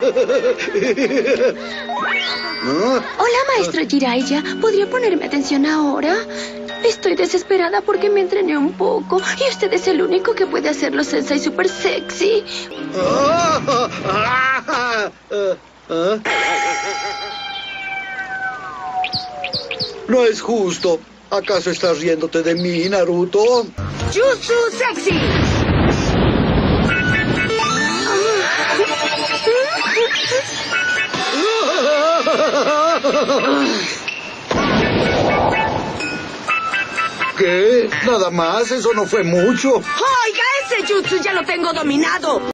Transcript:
Hola, maestro Jiraiya. ¿Podría ponerme atención ahora? Estoy desesperada porque me entrené un poco y usted es el único que puede hacerlo sensei super sexy. No es justo. ¿Acaso estás riéndote de mí, Naruto? ¡Jutsu sexy! ¿Qué? Nada más, eso no fue mucho. ¡Oiga, ese jutsu ya lo tengo dominado!